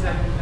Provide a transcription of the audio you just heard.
exactly.